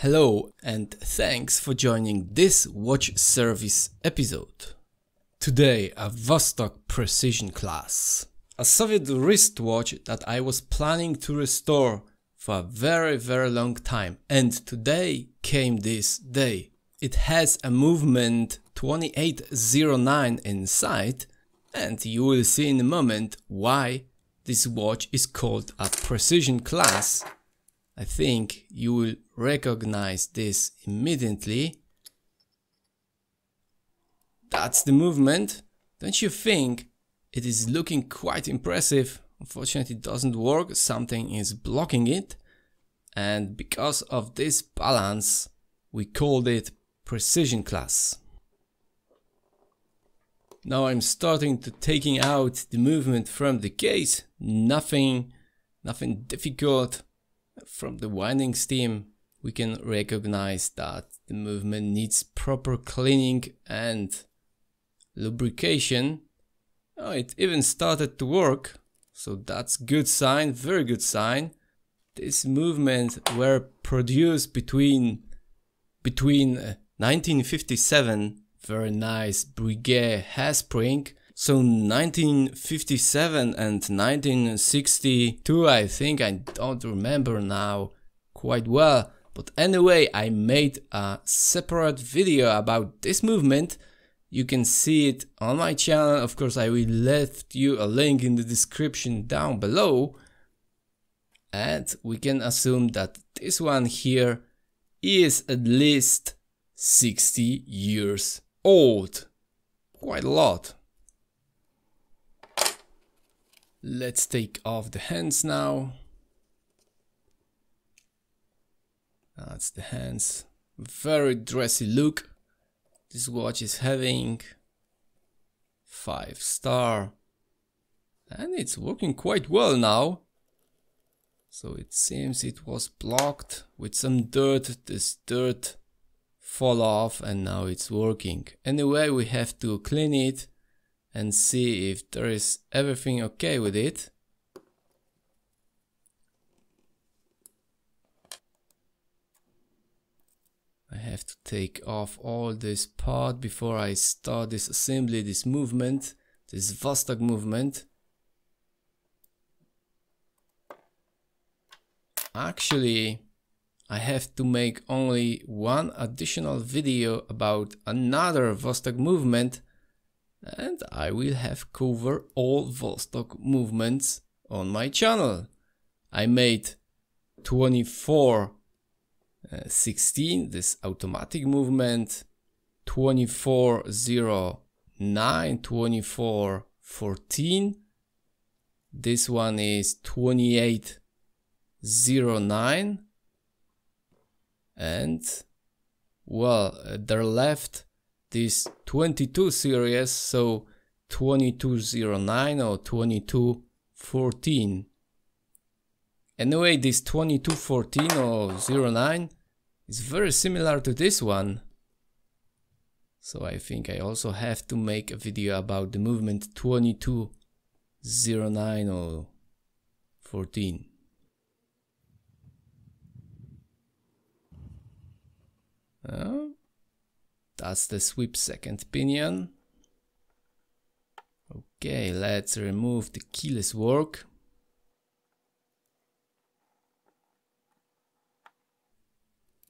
Hello and thanks for joining this watch service episode. Today a Vostok Precision class. A Soviet wristwatch that I was planning to restore for a very very long time and today came this day. It has a movement 2809 inside and you will see in a moment why this watch is called a precision class. I think you will recognize this immediately. That's the movement. Don't you think it is looking quite impressive? Unfortunately it doesn't work, something is blocking it. And because of this balance, we called it precision class. Now I'm starting to taking out the movement from the case. Nothing, nothing difficult. From the winding stem, we can recognize that the movement needs proper cleaning and lubrication. Oh, it even started to work. So that's good sign, very good sign. These movements were produced between between 1957 uh, very nice Breguet hairspring. So 1957 and 1962 I think I don't remember now quite well. But anyway, I made a separate video about this movement. You can see it on my channel. Of course, I will left you a link in the description down below. And we can assume that this one here is at least 60 years old. Quite a lot. Let's take off the hands now. That's the hands. Very dressy look. This watch is having 5 star. And it's working quite well now. So it seems it was blocked with some dirt. This dirt fall off and now it's working. Anyway, we have to clean it and see if there is everything okay with it. I have to take off all this part before I start this assembly, this movement, this Vostok movement. Actually, I have to make only one additional video about another Vostok movement and I will have cover all Vostok movements on my channel. I made 24 uh, 16 this automatic movement 2409 2414 this one is 2809 and well they're left this 22 series so 2209 or 2214 anyway this 2214 or 09 is very similar to this one. So I think I also have to make a video about the movement 2209 or 14 Uh, that's the sweep second pinion. Okay, let's remove the keyless work.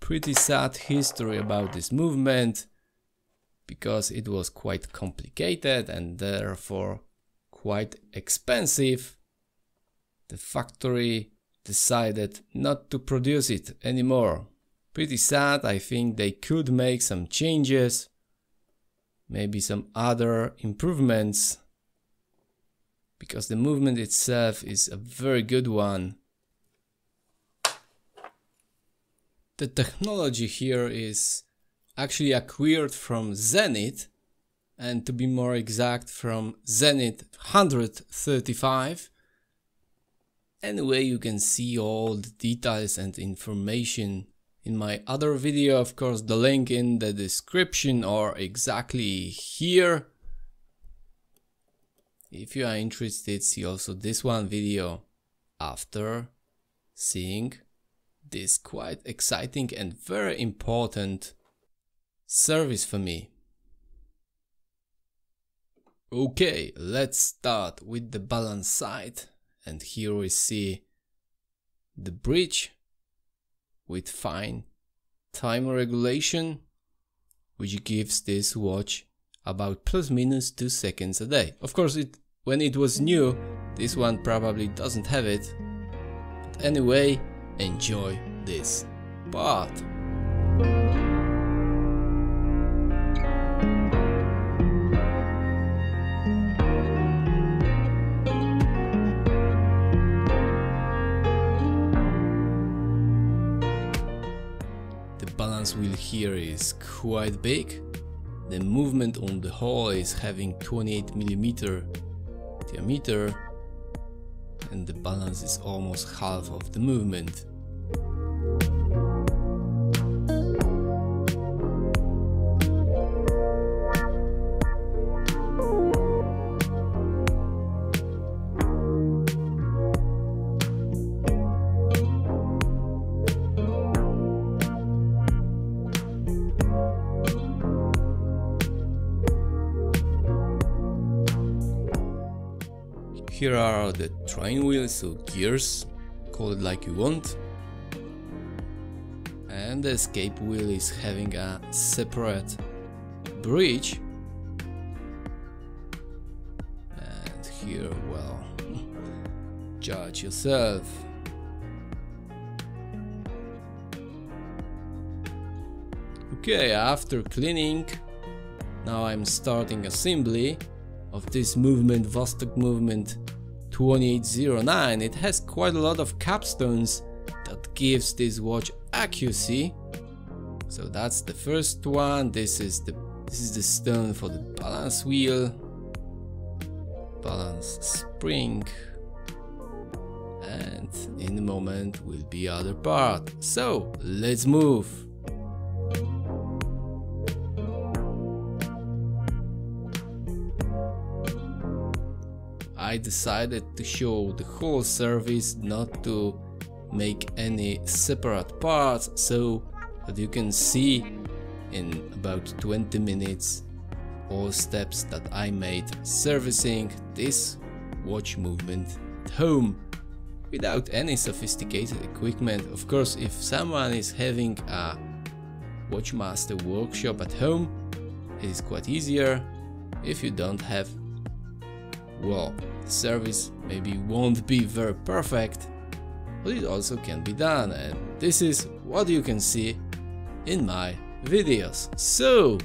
Pretty sad history about this movement because it was quite complicated and therefore quite expensive. The factory decided not to produce it anymore. Pretty sad, I think they could make some changes, maybe some other improvements, because the movement itself is a very good one. The technology here is actually acquired from Zenith, and to be more exact from Zenith 135. Anyway, you can see all the details and information in my other video, of course, the link in the description or exactly here. If you are interested, see also this one video after seeing this quite exciting and very important service for me. Okay, let's start with the balance side and here we see the bridge with fine time regulation which gives this watch about plus minus 2 seconds a day. Of course it when it was new this one probably doesn't have it but anyway enjoy this part. Here is quite big. The movement on the hull is having 28mm diameter and the balance is almost half of the movement. Here are the train wheels, so gears, call it like you want. And the escape wheel is having a separate bridge. And here, well, judge yourself. Okay, after cleaning, now I'm starting assembly of this movement, Vostok movement 2809. It has quite a lot of capstones that gives this watch accuracy. So that's the first one. This is the this is the stone for the balance wheel, balance spring, and in a moment will be other part. So let's move. I decided to show the whole service not to make any separate parts so that you can see in about 20 minutes all steps that I made servicing this watch movement at home without any sophisticated equipment. Of course, if someone is having a Watchmaster workshop at home, it is quite easier. If you don't have, well, service maybe won't be very perfect, but it also can be done and this is what you can see in my videos. So,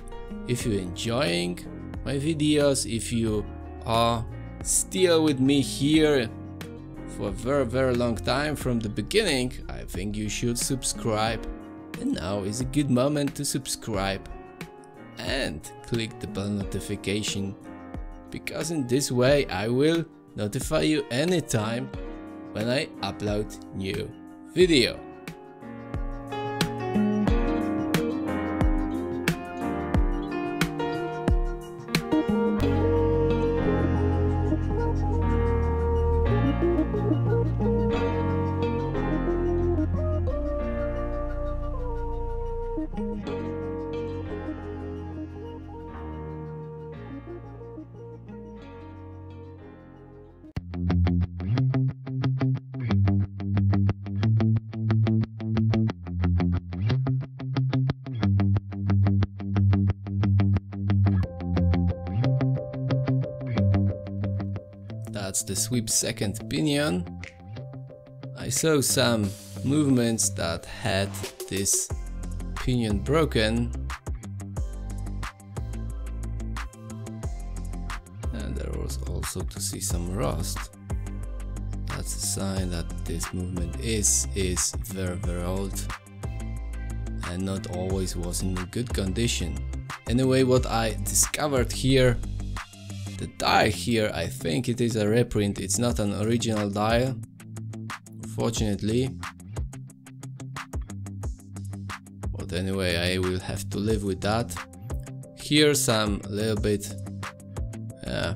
if you're enjoying my videos, if you are still with me here for a very very long time from the beginning, I think you should subscribe and now is a good moment to subscribe and click the bell notification because in this way I will notify you anytime when I upload new video. That's the sweep second pinion. I saw some movements that had this pinion broken and there was also to see some rust. That's a sign that this movement is is very very old and not always was in a good condition. Anyway, what I discovered here the dial here, I think it is a reprint, it's not an original dial, fortunately. But anyway, I will have to live with that. Here some little bit uh,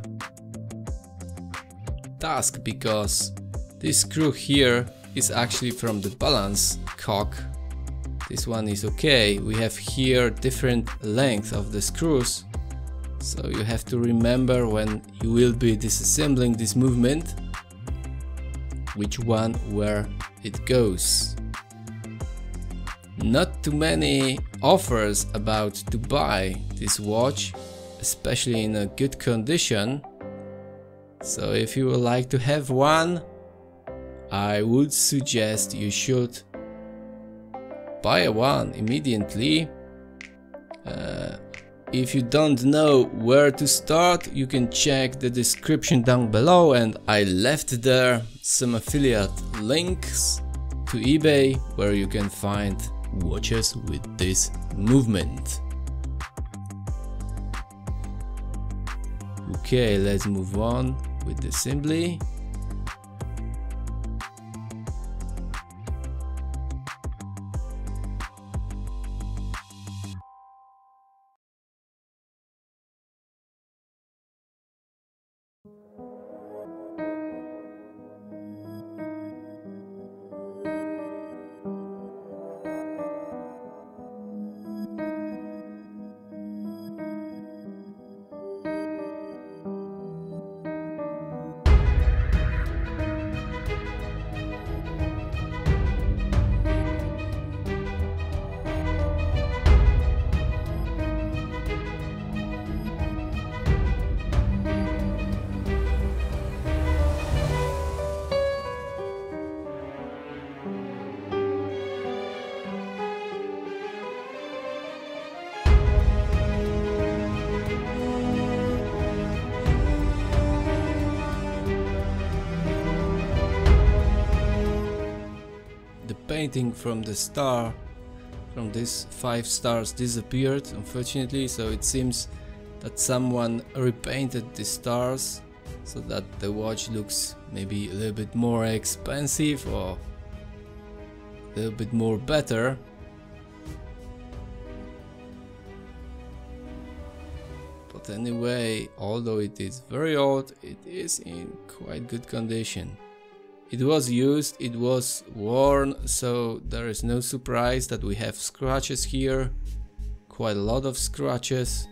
task because this screw here is actually from the balance cock. This one is okay. We have here different length of the screws. So you have to remember when you will be disassembling this movement which one where it goes. Not too many offers about to buy this watch, especially in a good condition. So if you would like to have one, I would suggest you should buy one immediately. Uh, if you don't know where to start, you can check the description down below and I left there some affiliate links to eBay where you can find watches with this movement. Okay, let's move on with the assembly. Painting from the star from these five stars disappeared unfortunately. So it seems that someone repainted the stars so that the watch looks maybe a little bit more expensive or a little bit more better. But anyway although it is very old it is in quite good condition it was used, it was worn, so there is no surprise that we have scratches here. Quite a lot of scratches.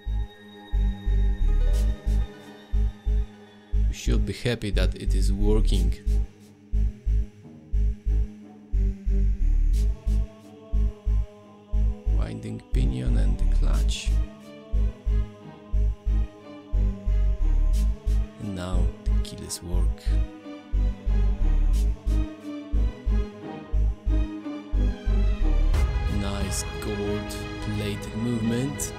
We should be happy that it is working. Winding pinion and the clutch. And now the keyless work. Movement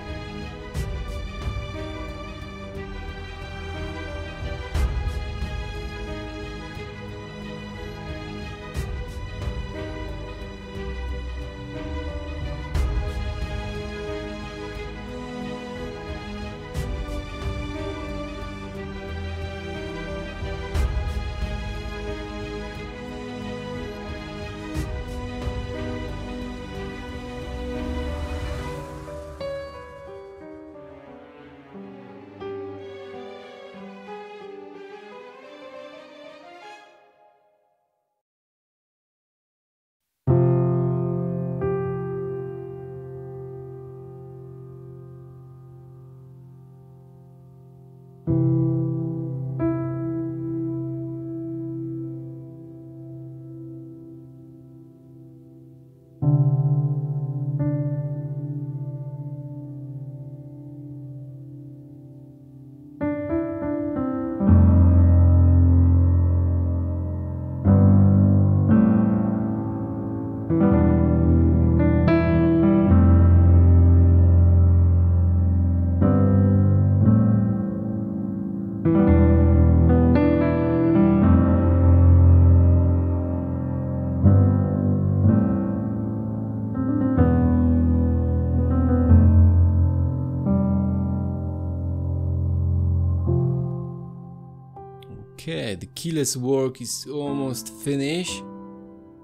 Keyless work is almost finished.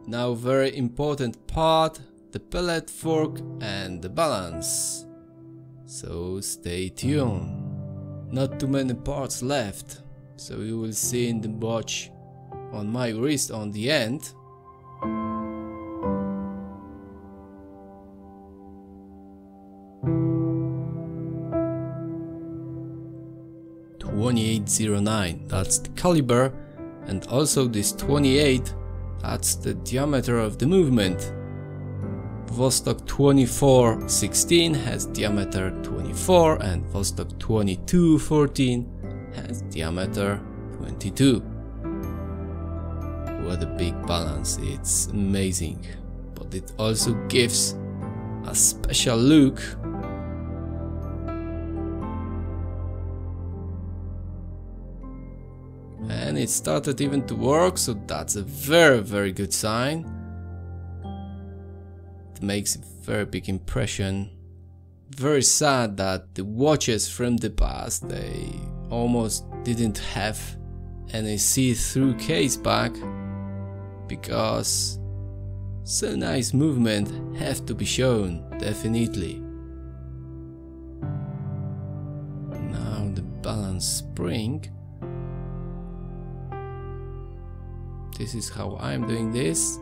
Now very important part, the pellet fork and the balance. So stay tuned. Not too many parts left, so you will see in the watch on my wrist on the end. Twenty-eight zero nine. That's the caliber and also this 28, that's the diameter of the movement. Vostok 2416 has diameter 24 and Vostok 2214 has diameter 22. What a big balance, it's amazing. But it also gives a special look it started even to work so that's a very very good sign. It makes a very big impression. Very sad that the watches from the past they almost didn't have any see-through case back because so nice movement have to be shown definitely. Now the balance spring this is how I'm doing this.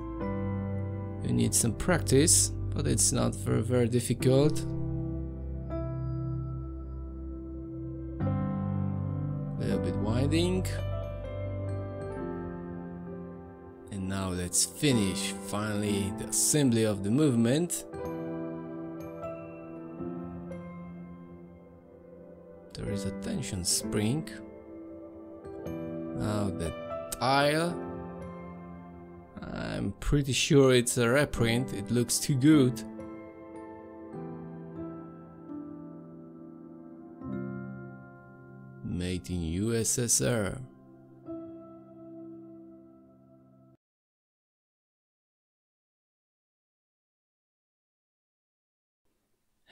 You need some practice, but it's not very, very difficult. A little bit winding. And now let's finish finally the assembly of the movement. There is a tension spring. Now the dial I'm pretty sure it's a reprint, it looks too good. Made in USSR.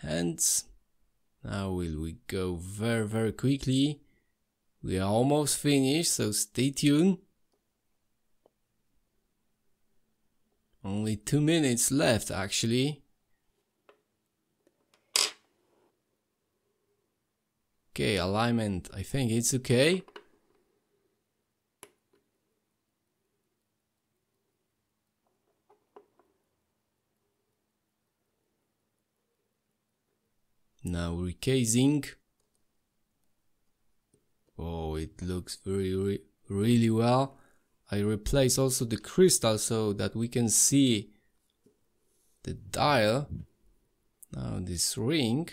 Hence, now will we go very very quickly. We are almost finished, so stay tuned. Only two minutes left actually. Okay, alignment, I think it's okay. Now recasing. Oh, it looks very, re really well. I replace also the crystal so that we can see the dial. Now this ring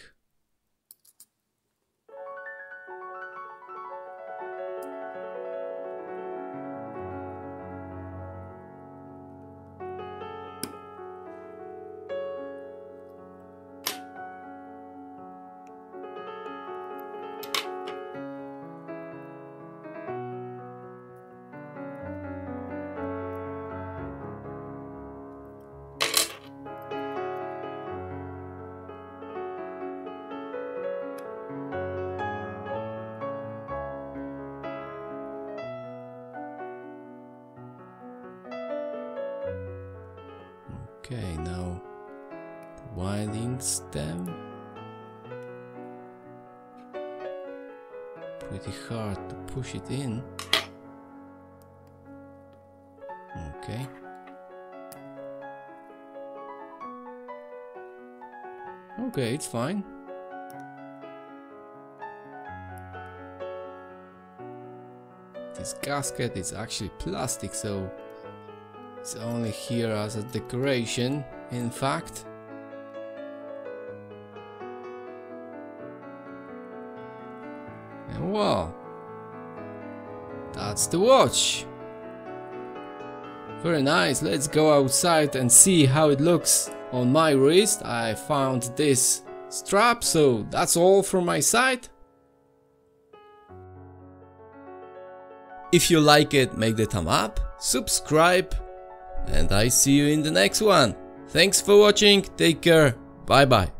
Okay, now winding stem. Pretty hard to push it in. Okay. Okay, it's fine. This gasket is actually plastic, so it's only here as a decoration, in fact. And well, that's the watch. Very nice, let's go outside and see how it looks on my wrist. I found this strap, so that's all from my side. If you like it, make the thumb up, subscribe and I see you in the next one. Thanks for watching, take care, bye bye.